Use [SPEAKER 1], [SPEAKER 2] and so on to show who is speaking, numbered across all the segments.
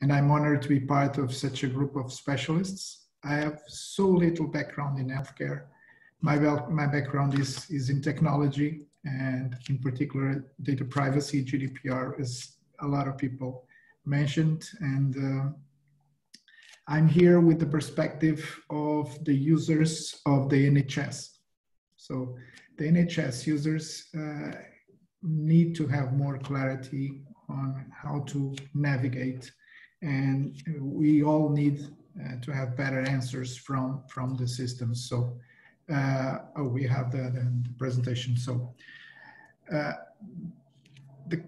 [SPEAKER 1] and I'm honored to be part of such a group of specialists. I have so little background in healthcare. My, my background is, is in technology and in particular data privacy, GDPR, as a lot of people mentioned. And uh, I'm here with the perspective of the users of the NHS. So the NHS users uh, need to have more clarity on how to navigate and we all need uh, to have better answers from from the systems so uh, oh we have the, the, presentation so uh, the,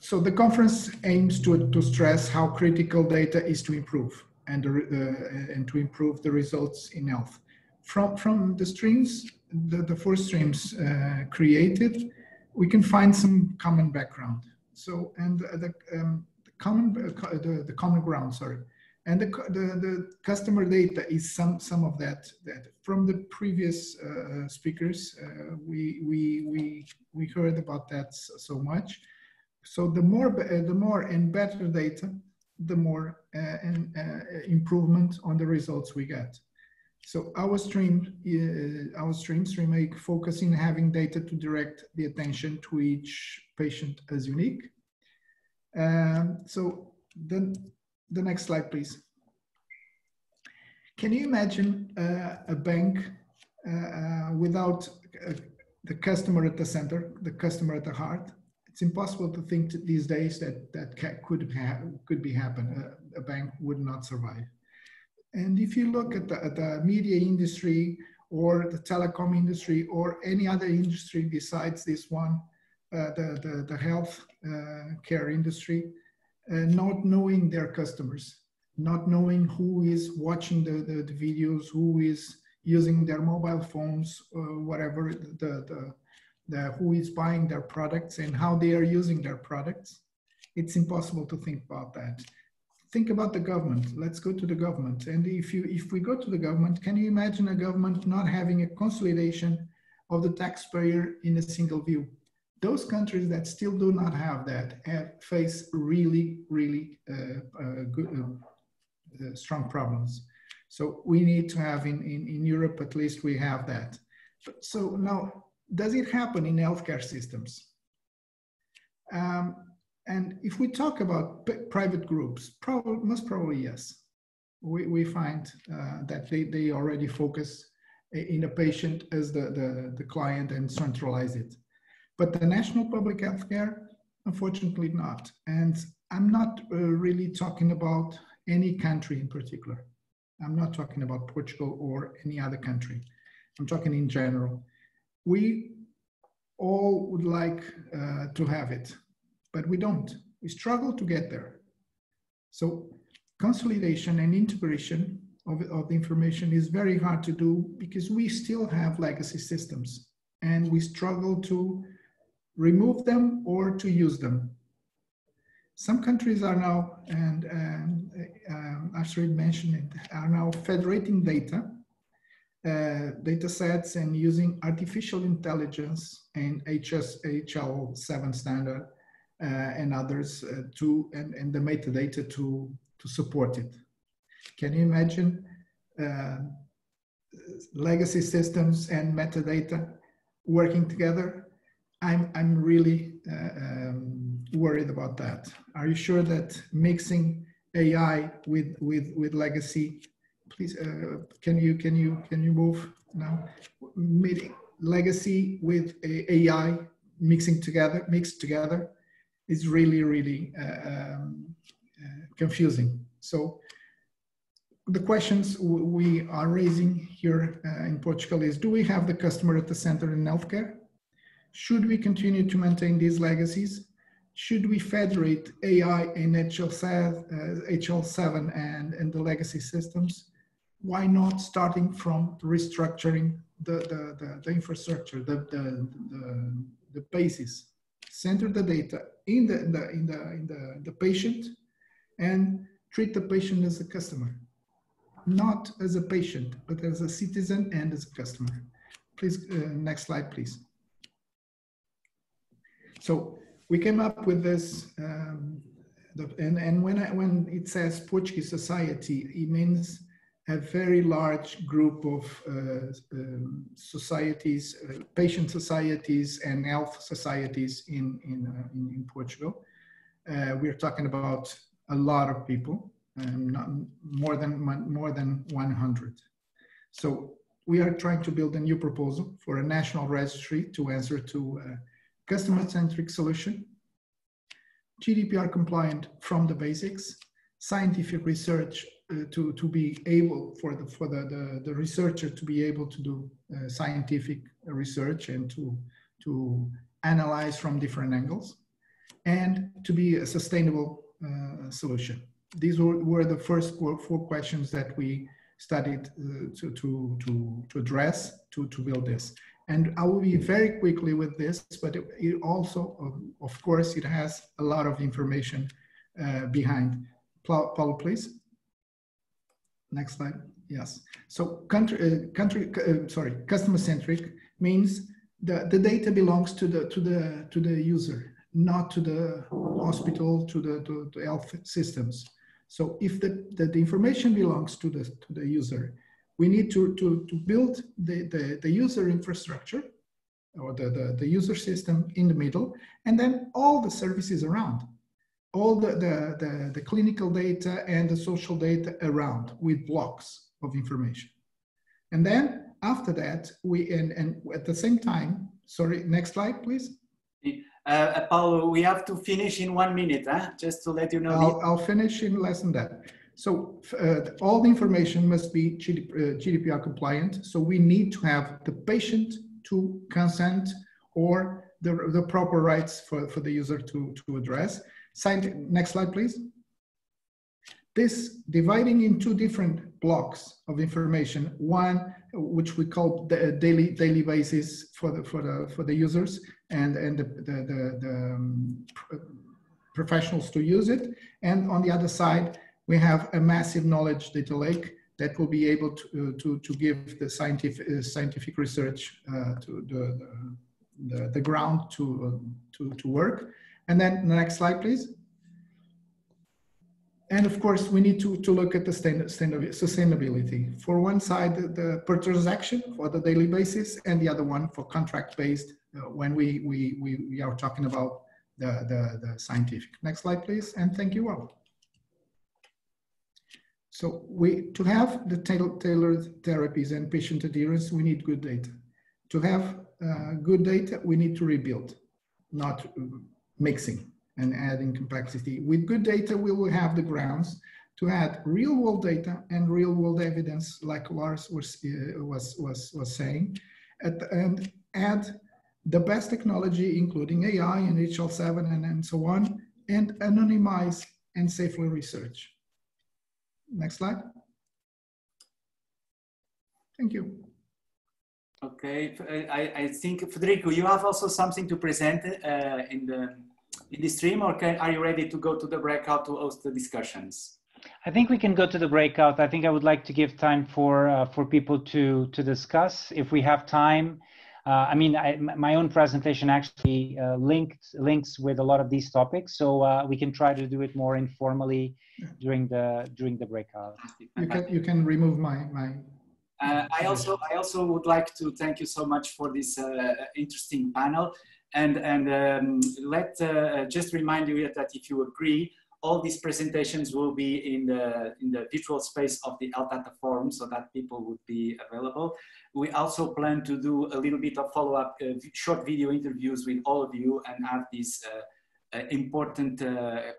[SPEAKER 1] so the conference aims to, to stress how critical data is to improve and, uh, and to improve the results in health. From, from the streams, the, the four streams uh, created, we can find some common background. So, and the, um, common, uh, the, the common ground, sorry. And the, the, the, customer data is some, some of that, that. From the previous uh, speakers, uh, we, we, we, we heard about that so much. So the more, uh, the more and better data, the more uh, and, uh, improvement on the results we get. So our stream, our stream stream focus in having data to direct the attention to each patient as unique. Um, so then the next slide, please. Can you imagine uh, a bank uh, uh, without uh, the customer at the center, the customer at the heart? It's impossible to think these days that that could could be happen. a bank would not survive. And if you look at the, at the, media industry or the telecom industry or any other industry besides this one, uh, the, the, the, health uh, care industry, uh, not knowing their customers, not knowing who is watching the, the, the videos, who is using their mobile phones, or whatever, the, the, the, who is buying their products and how they are using their products. It's impossible to think about that. Think about the government. Let's go to the government. And if you if we go to the government, can you imagine a government not having a consolidation of the taxpayer in a single view? Those countries that still do not have that have, face really, really uh, uh, good, uh, strong problems. So we need to have in, in, in Europe, at least we have that. So now, does it happen in healthcare systems? Um, and if we talk about private groups, probably, most probably yes. We, we find uh, that they, they already focus in a patient as the, the, the client and centralize it. But the national public health care, unfortunately not. And I'm not uh, really talking about any country in particular. I'm not talking about Portugal or any other country. I'm talking in general. We all would like uh, to have it, but we don't. We struggle to get there. So consolidation and integration of, of the information is very hard to do because we still have legacy systems and we struggle to remove them or to use them. Some countries are now, and um, um, Astrid mentioned it, are now federating data, uh, data sets and using artificial intelligence and HS, HL7 standard uh, and others uh, to, and, and the metadata to, to support it. Can you imagine uh, legacy systems and metadata working together? I'm, I'm really uh, um, worried about that. Are you sure that mixing AI with, with, with legacy, please, uh, can you, can you, can you move now? Meeting legacy with AI mixing together, mixed together is really, really uh, um, uh, confusing. So the questions we are raising here uh, in Portugal is, do we have the customer at the center in healthcare? Should we continue to maintain these legacies? Should we federate AI in HL7 uh, and, and the legacy systems? Why not starting from restructuring the, the, the, the infrastructure, the, the, the, the basis, center the data in the, in the, in the, in the, the patient and treat the patient as a customer, not as a patient, but as a citizen and as a customer. Please, uh, next slide, please. So we came up with this, um, The, and and when I, when it says Portuguese society, it means a very large group of uh, um, societies, uh, patient societies, and health societies in in, uh, in, in, Portugal. Uh, we're talking about a lot of people, um, not more than more than 100. So we are trying to build a new proposal for a national registry to answer to a customer-centric solution, GDPR compliant from the basics, scientific research uh, to, to be able for the for the, the, the researcher to be able to do uh, scientific research and to to analyze from different angles and to be a sustainable uh, solution. These were, were the first four, four questions that we studied uh, to, to, to, to address to, to build this and I will be very quickly with this, but it, it also, of course, it has a lot of information uh, behind. Paulo, please. Next slide. Yes. So country, uh, country, uh, sorry, customer centric means the, the data belongs to the to the to the user, not to the hospital, to the to, to health systems. So if the, the, the, information belongs to the to the user, we need to to, to build the, the, the user infrastructure or the, the, the user system in the middle, and then all the services around all the, the, the, the, clinical data and the social data around with blocks of information. And then after that, we, and, and at the same time, sorry, next slide, please.
[SPEAKER 2] Uh, uh Paulo, we have to finish in one minute, huh? just to let you know.
[SPEAKER 1] I'll, I'll finish in less than that. So uh, all the information must be GDPR uh, compliant. So we need to have the patient to consent or the, the proper rights for, for the user to, to address. Next slide, please. This dividing in two different blocks of information, one which we call the daily daily basis for the for the for the users and and the the, the, the um, professionals to use it, and on the other side we have a massive knowledge data lake that will be able to uh, to, to give the scientific uh, scientific research uh, to the, the, the ground to uh, to to work and then the next slide, please. And of course, we need to, to look at the sustainability. For one side, the per transaction for the daily basis, and the other one for contract-based uh, when we, we, we, we, are talking about the, the, the scientific. Next slide, please, and thank you all. So we, to have the tailored therapies and patient adherence, we need good data. To have uh, good data, we need to rebuild, not mixing and adding complexity. With good data, we will have the grounds to add real world data and real world evidence, like Lars was, uh, was, was, was saying, at, and add the best technology, including AI and HL7 and, and so on, and anonymize and safely research. Next slide. Thank you.
[SPEAKER 2] Okay, I, I think Federico, you have also something to present uh, in the in the stream, or can, are you ready to go to the breakout to host the discussions?
[SPEAKER 3] I think we can go to the breakout. I think I would like to give time for uh, for people to to discuss if we have time. Uh, I mean, I, my own presentation actually uh, linked links with a lot of these topics, so uh, we can try to do it more informally during the during the breakout.
[SPEAKER 1] You can you can remove my my
[SPEAKER 2] uh, I also I also would like to thank you so much for this uh, interesting panel, and and um, let uh, just remind you that if you agree, all these presentations will be in the in the virtual space of the Health Data Forum, so that people would be available. We also plan to do a little bit of follow up, uh, short video interviews with all of you, and have this uh, important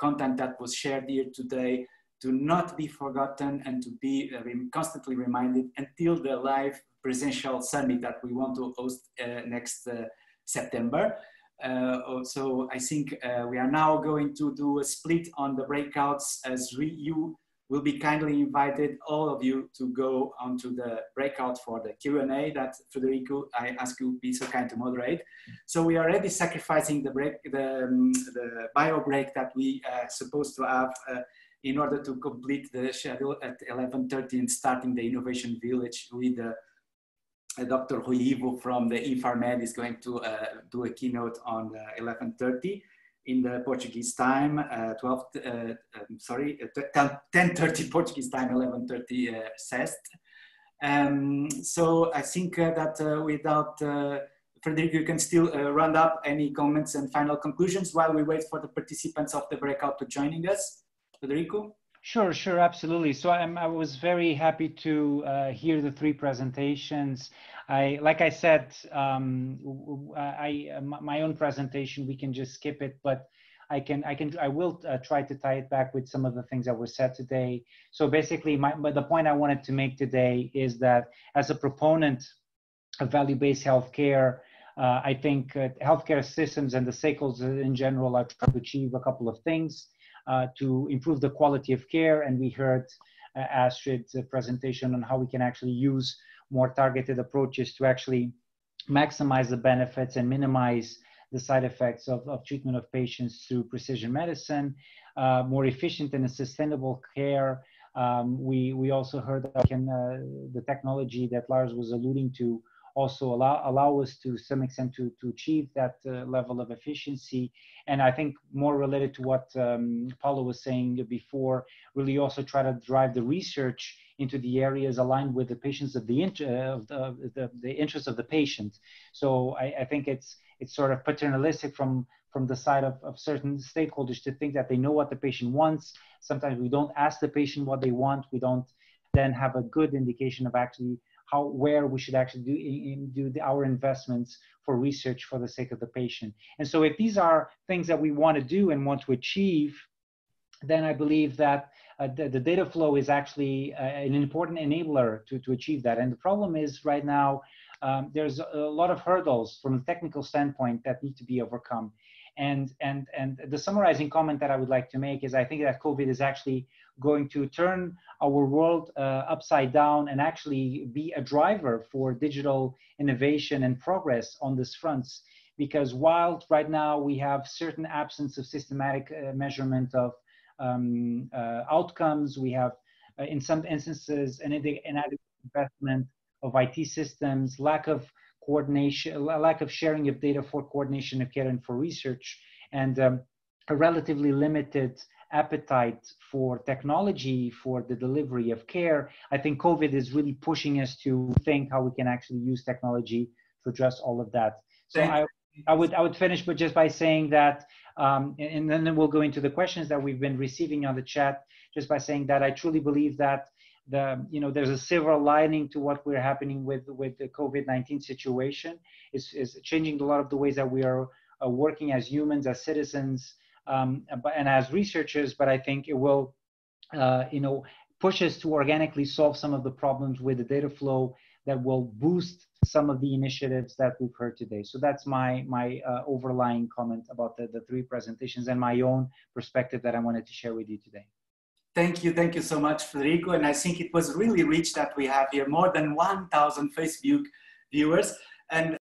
[SPEAKER 2] content that was shared here today to not be forgotten and to be uh, constantly reminded until the live presential summit that we want to host uh, next uh, September. Uh, so I think uh, we are now going to do a split on the breakouts as we, you will be kindly invited, all of you, to go onto the breakout for the Q&A that Federico, I ask you be so kind to moderate. So we are already sacrificing the break, the, um, the bio break that we are supposed to have in order to complete the schedule at 11.30 and starting the Innovation Village with uh, Dr. Rui Ivo from the Infarmed is going to uh, do a keynote on 11.30. Uh, in the Portuguese time, uh, 12, uh, um, sorry, 10.30 Portuguese time, 11.30 uh, CEST. Um, so I think uh, that uh, without uh, Frederico, you can still round up any comments and final conclusions while we wait for the participants of the breakout to joining us. Federico?
[SPEAKER 3] Sure, sure, absolutely. So I'm, I was very happy to uh, hear the three presentations. I, like I said, um, I, my own presentation, we can just skip it, but I can, I can, I will uh, try to tie it back with some of the things that were said today. So basically, my, but the point I wanted to make today is that as a proponent of value-based healthcare, uh, I think uh, healthcare systems and the stakeholders in general are trying to achieve a couple of things uh, to improve the quality of care. And we heard uh, Astrid's presentation on how we can actually use more targeted approaches to actually maximize the benefits and minimize the side effects of, of treatment of patients through precision medicine, uh, more efficient and sustainable care. Um, we, we also heard that can, uh, the technology that Lars was alluding to also allow, allow us to some extent to, to achieve that uh, level of efficiency. And I think more related to what um, Paulo was saying before, really also try to drive the research into the areas aligned with the patients of the, uh, of the, the, the interest of the patient. So I, I think it's, it's sort of paternalistic from from the side of, of certain stakeholders to think that they know what the patient wants. Sometimes we don't ask the patient what they want. We don't then have a good indication of actually how where we should actually do do the, our investments for research for the sake of the patient. And so, if these are things that we want to do and want to achieve, then I believe that uh, the, the, data flow is actually uh, an important enabler to, to achieve that. And the problem is right now, um, there's a lot of hurdles from a technical standpoint that need to be overcome. And, and, and the summarizing comment that I would like to make is I think that COVID is actually going to turn our world uh, upside down and actually be a driver for digital innovation and progress on this fronts. Because while right now we have certain absence of systematic uh, measurement of um, uh, outcomes, we have uh, in some instances an inadequate investment of IT systems, lack of coordination, lack of sharing of data for coordination of care and for research, and um, a relatively limited appetite for technology for the delivery of care, I think COVID is really pushing us to think how we can actually use technology to address all of that. So I, I would I would finish, but just by saying that, um, and, and then we'll go into the questions that we've been receiving on the chat. Just by saying that, I truly believe that the you know there's a silver lining to what we're happening with with the COVID-19 situation. Is is changing a lot of the ways that we are uh, working as humans, as citizens, um, and as researchers, but I think it will, uh, you know, push us to organically solve some of the problems with the data flow that will boost some of the initiatives that we've heard today. So that's my my uh, overlying comment about the, the three presentations and my own perspective that I wanted to share with you today.
[SPEAKER 2] Thank you, thank you so much, Federico. And I think it was really rich that we have here more than 1,000 Facebook viewers. And